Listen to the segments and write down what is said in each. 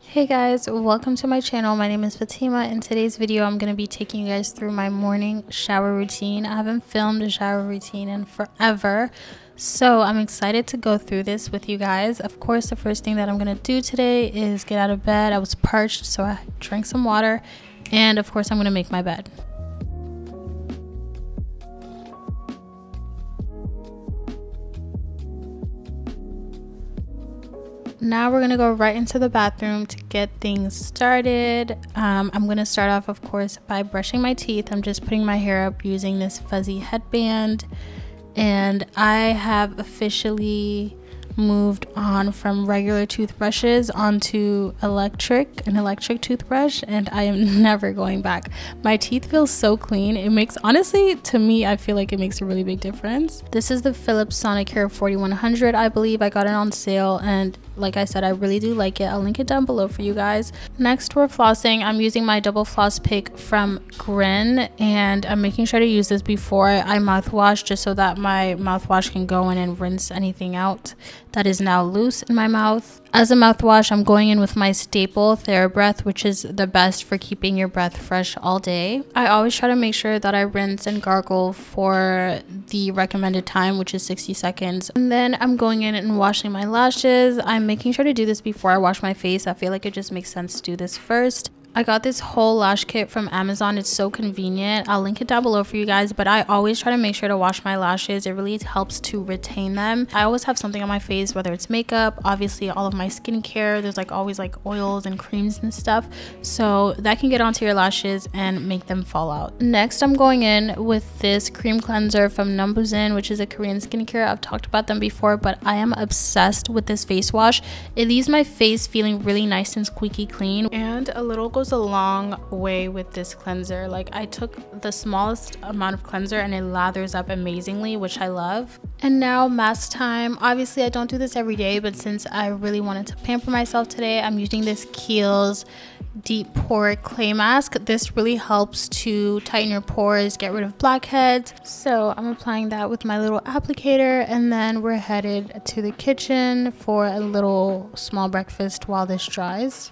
Hey guys, welcome to my channel. My name is Fatima. In today's video, I'm going to be taking you guys through my morning shower routine. I haven't filmed a shower routine in forever, so I'm excited to go through this with you guys. Of course, the first thing that I'm going to do today is get out of bed. I was parched, so I drank some water, and of course, I'm going to make my bed. Now we're gonna go right into the bathroom to get things started. Um, i'm gonna start off of course by brushing my teeth. I'm just putting my hair up using this fuzzy headband. And i have officially moved on from regular toothbrushes onto electric an electric toothbrush and i am never going back. My teeth feel so clean. It makes honestly to me i feel like it makes a really big difference. This is the philips sonicare 4100 i believe. I got it on sale and like I said, I really do like it. I'll link it down below for you guys. Next, we're flossing. I'm using my double floss pick from Grin, and I'm making sure to use this before I mouthwash just so that my mouthwash can go in and rinse anything out that is now loose in my mouth. As a mouthwash, I'm going in with my staple TheraBreath, which is the best for keeping your breath fresh all day. I always try to make sure that I rinse and gargle for the recommended time, which is 60 seconds. And then I'm going in and washing my lashes. I'm making sure to do this before I wash my face. I feel like it just makes sense to do this first. I got this whole lash kit from Amazon. It's so convenient. I'll link it down below for you guys, but I always try to make sure to wash my lashes. It really helps to retain them. I always have something on my face, whether it's makeup, obviously all of my skincare. There's like always like oils and creams and stuff. So that can get onto your lashes and make them fall out. Next, I'm going in with this cream cleanser from Numbuzin, which is a Korean skincare. I've talked about them before, but I am obsessed with this face wash. It leaves my face feeling really nice and squeaky clean and a little goes a long way with this cleanser. Like I took the smallest amount of cleanser and it lathers up amazingly, which I love. And now mask time. Obviously I don't do this every day, but since I really wanted to pamper myself today, I'm using this Kiehl's deep pore clay mask. This really helps to tighten your pores, get rid of blackheads. So I'm applying that with my little applicator and then we're headed to the kitchen for a little small breakfast while this dries.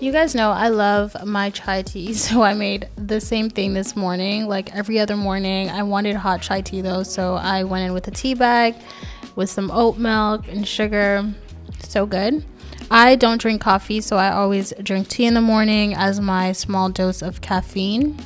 You guys know I love my chai tea, so I made the same thing this morning. Like every other morning, I wanted hot chai tea though, so I went in with a tea bag with some oat milk and sugar. So good. I don't drink coffee, so I always drink tea in the morning as my small dose of caffeine.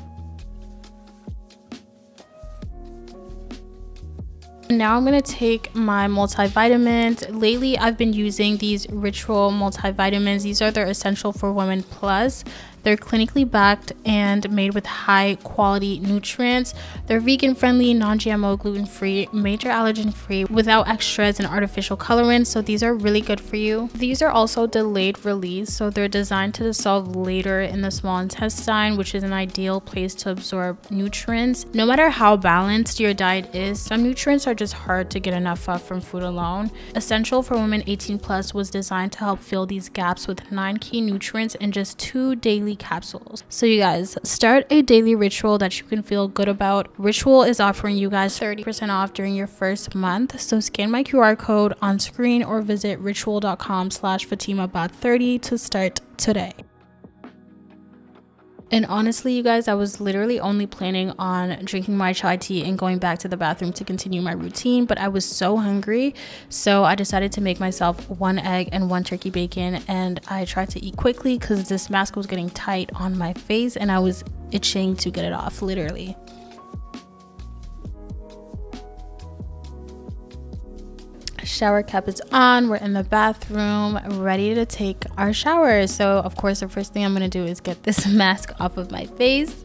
Now I'm going to take my multivitamins. Lately, I've been using these Ritual multivitamins. These are their Essential for Women Plus. They're clinically backed and made with high quality nutrients. They're vegan friendly, non GMO, gluten free, major allergen free, without extras and artificial colorants. So these are really good for you. These are also delayed release, so they're designed to dissolve later in the small intestine, which is an ideal place to absorb nutrients. No matter how balanced your diet is, some nutrients are just hard to get enough of from food alone. Essential for Women 18 Plus was designed to help fill these gaps with nine key nutrients in just two daily capsules. So, you guys, start a daily ritual that you can feel good about. Ritual is offering you guys 30% off during your first month. So, scan my QR code on screen or visit ritual.com slash FatimaBah30 to start today. And honestly, you guys, I was literally only planning on drinking my chai tea and going back to the bathroom to continue my routine, but I was so hungry. So I decided to make myself one egg and one turkey bacon. And I tried to eat quickly because this mask was getting tight on my face and I was itching to get it off, literally. Shower cap is on we're in the bathroom ready to take our shower. So of course the first thing i'm gonna do is get this mask off of my face.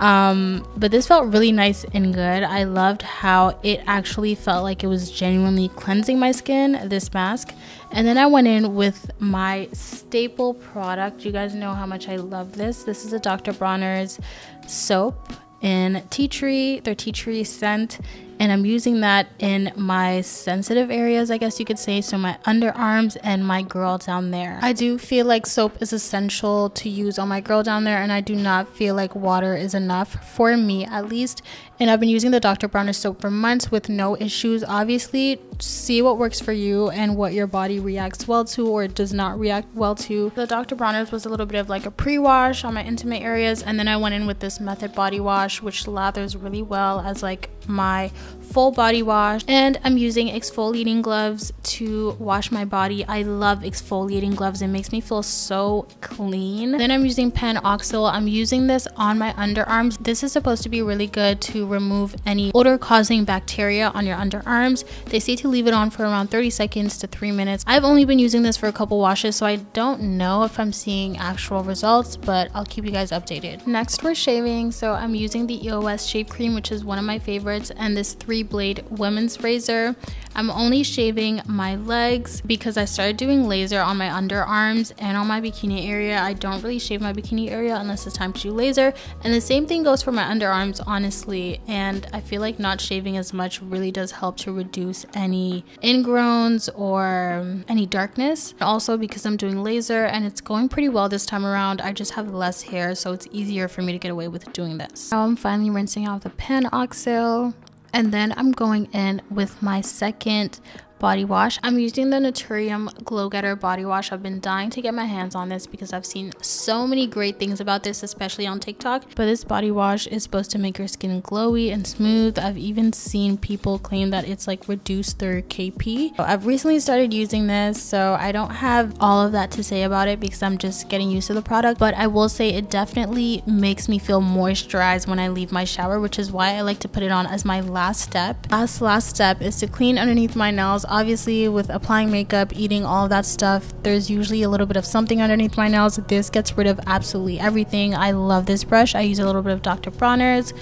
Um, but this felt really nice and good. I loved how it actually felt like it was genuinely cleansing my skin this mask. And then i went in with my staple product. You guys know how much i love this. This is a dr bronner's soap in tea tree their tea tree scent and I'm using that in my sensitive areas, I guess you could say, so my underarms and my girl down there. I do feel like soap is essential to use on my girl down there, and I do not feel like water is enough for me at least. And I've been using the Dr. Bronner soap for months with no issues. Obviously, see what works for you and what your body reacts well to or does not react well to. The Dr. Bronner's was a little bit of like a pre-wash on my intimate areas, and then I went in with this Method body wash, which lathers really well as like my full body wash and I'm using exfoliating gloves to wash my body. I love exfoliating gloves. It makes me feel so clean. Then I'm using PanOxyl. I'm using this on my underarms. This is supposed to be really good to remove any odor causing bacteria on your underarms. They say to leave it on for around 30 seconds to 3 minutes. I've only been using this for a couple washes so I don't know if I'm seeing actual results but I'll keep you guys updated. Next we're shaving so I'm using the EOS shave cream which is one of my favorites and this three blade women's razor. I'm only shaving my legs because I started doing laser on my underarms and on my bikini area. I don't really shave my bikini area unless it's time to do laser. And the same thing goes for my underarms, honestly. And I feel like not shaving as much really does help to reduce any ingrowns or any darkness. Also, because I'm doing laser and it's going pretty well this time around, I just have less hair, so it's easier for me to get away with doing this. Now I'm finally rinsing out the PanOxyl and then I'm going in with my second body wash. I'm using the Naturium Glow Getter body wash. I've been dying to get my hands on this because I've seen so many great things about this, especially on TikTok. But this body wash is supposed to make your skin glowy and smooth. I've even seen people claim that it's like reduced their KP. I've recently started using this, so I don't have all of that to say about it because I'm just getting used to the product. But I will say it definitely makes me feel moisturized when I leave my shower, which is why I like to put it on as my last step. Last last step is to clean underneath my nails obviously with applying makeup, eating all that stuff, there's usually a little bit of something underneath my nails. This gets rid of absolutely everything. I love this brush. I use a little bit of Dr. Bronner's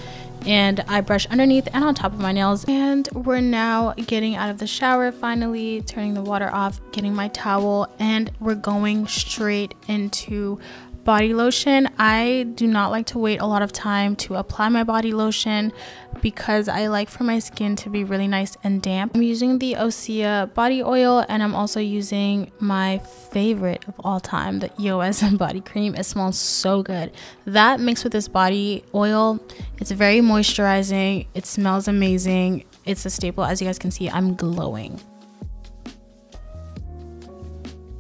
and I brush underneath and on top of my nails. And we're now getting out of the shower finally, turning the water off, getting my towel, and we're going straight into body lotion. I do not like to wait a lot of time to apply my body lotion because I like for my skin to be really nice and damp. I'm using the Osea body oil and I'm also using my favorite of all time, the EOS body cream. It smells so good. That mixed with this body oil, it's very moisturizing. It smells amazing. It's a staple. As you guys can see, I'm glowing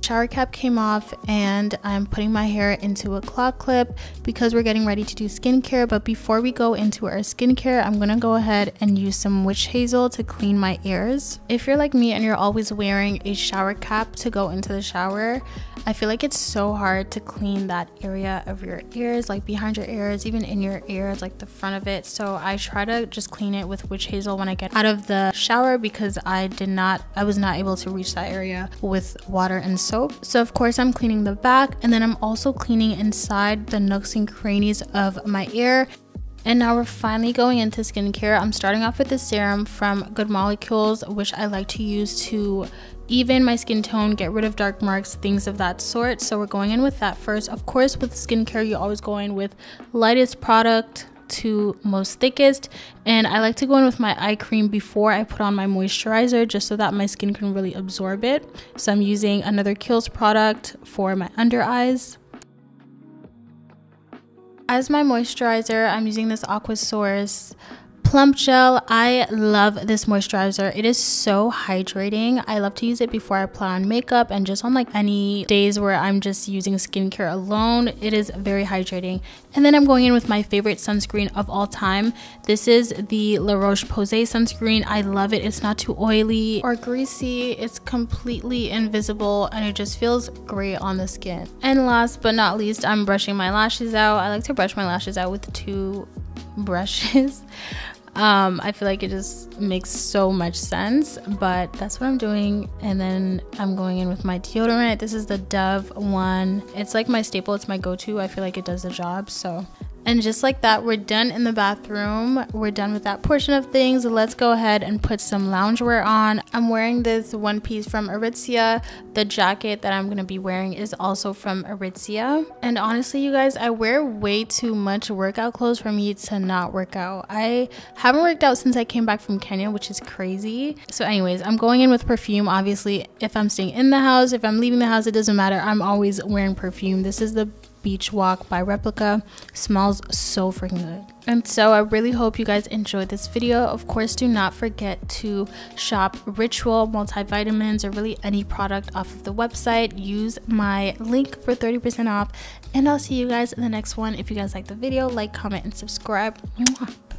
shower cap came off and I'm putting my hair into a claw clip because we're getting ready to do skincare. But before we go into our skincare, I'm gonna go ahead and use some witch hazel to clean my ears. If you're like me and you're always wearing a shower cap to go into the shower, I feel like it's so hard to clean that area of your ears, like behind your ears, even in your ears, like the front of it. So I try to just clean it with witch hazel when I get out of the shower because I did not, I was not able to reach that area with water and soap. So of course I'm cleaning the back and then I'm also cleaning inside the nooks and crannies of my ear and now we're finally going into skincare. I'm starting off with the serum from Good Molecules, which I like to use to even my skin tone, get rid of dark marks, things of that sort. So we're going in with that first. Of course, with skincare, you always go in with lightest product to most thickest and I like to go in with my eye cream before I put on my moisturizer just so that my skin can really absorb it. So I'm using another Kiehl's product for my under eyes. As my moisturizer, I'm using this Aquasource Plump Gel. I love this moisturizer. It is so hydrating. I love to use it before I apply on makeup and just on like any days where I'm just using skincare alone. It is very hydrating. And then I'm going in with my favorite sunscreen of all time. This is the La Roche-Posay sunscreen. I love it. It's not too oily or greasy. It's completely invisible and it just feels great on the skin. And last but not least, I'm brushing my lashes out. I like to brush my lashes out with two brushes um, I feel like it just makes so much sense, but that's what I'm doing. And then I'm going in with my deodorant. This is the Dove one. It's like my staple, it's my go to. I feel like it does the job. So And just like that, we're done in the bathroom. We're done with that portion of things. Let's go ahead and put some loungewear on. I'm wearing this one piece from Aritzia. The jacket that I'm going to be wearing is also from Aritzia. And honestly, you guys, I wear way too much workout clothes for me to not work out. I haven't worked out since I came back from Kenya, which is crazy. So anyways, I'm going in with perfume. Obviously, if I'm staying in the house, if I'm leaving the house, it doesn't matter. I'm always wearing perfume. This is the Beach Walk by Replica. Smells so freaking good. And so I really hope you guys enjoyed this video. Of course, do not forget to shop Ritual multivitamins or really any product off of the website. Use my link for 30% off. And I'll see you guys in the next one. If you guys like the video, like, comment, and subscribe. Mwah.